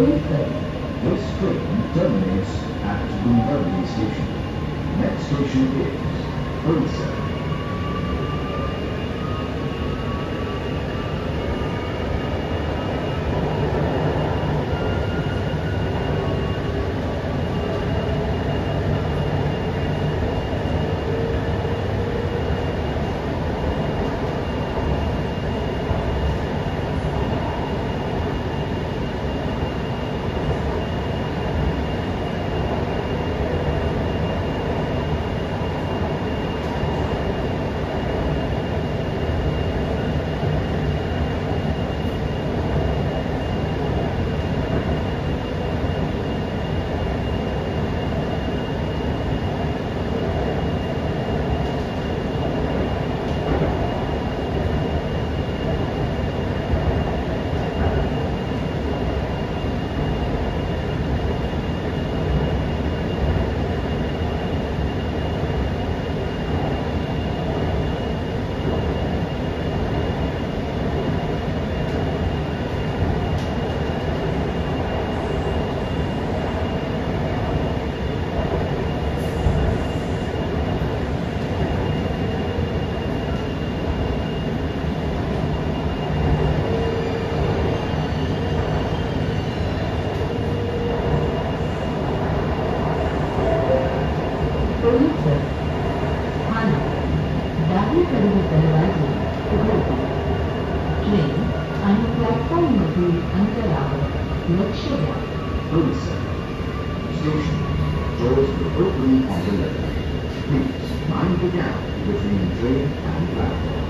This train terminates at Dungarvi station. Next station is Odisha. Connection 37. Station. Doors will open on the left. Please mind the gap between train and platform.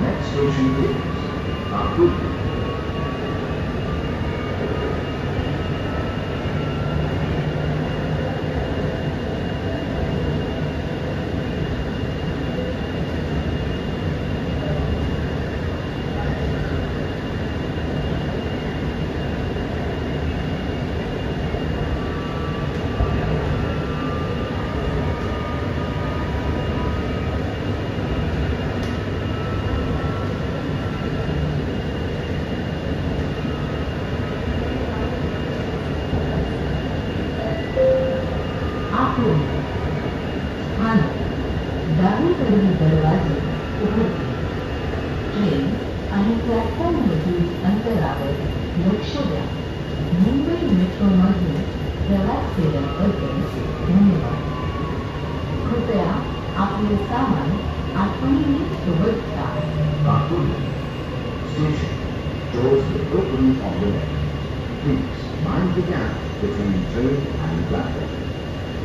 next ocean waves are. आणि प्लॅटफॉर्ममधील अंतरावर लक्ष द्या मुंबई मेट्रोमधून प्रवास केल्याबद्दल धन्यवाद कृपया आपले सामान आठवणीने सोबत घ्या Akurdi. Station. Doors will open on the left. Please mind the gap between train and platform.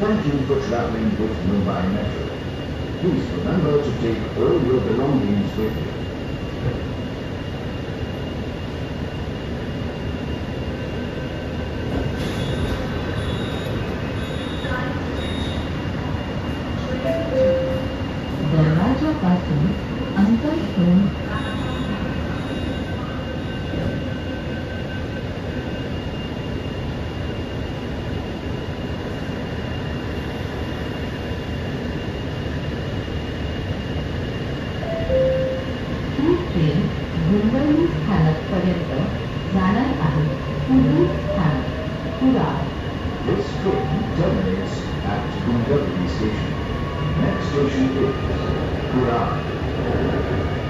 Thank you for traveling with Mumbai Metro. Please remember to take all your belongings with you. Gundavali station. Next station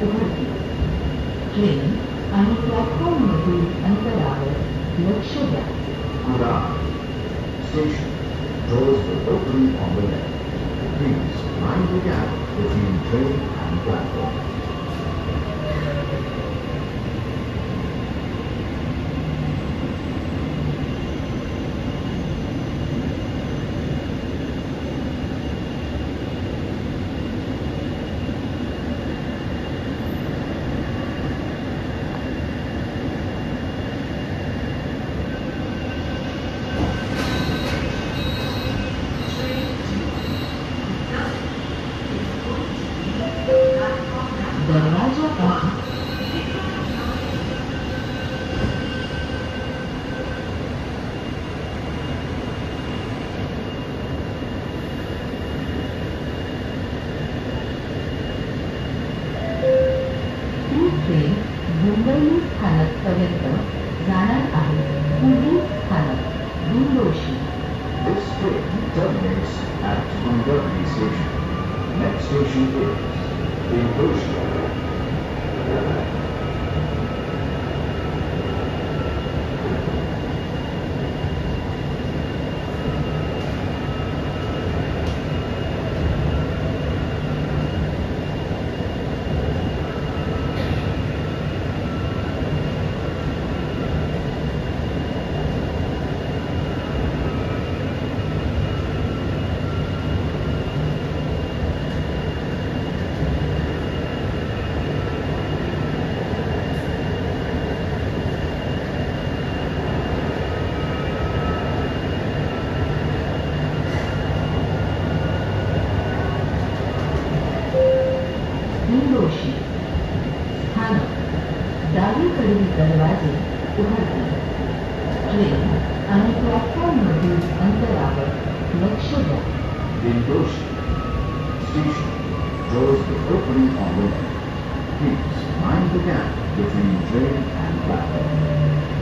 Guwahati and आणि प्लॅटफॉर्ममधील अंतरावर लक्ष द्या गुरा doors will open on the left. Please mind the gap between train and platform. Station 8, in Booster. is અંતરાલે લક્ષ્ય In those station towards the opening on the lane, please mind the gap between train and platform.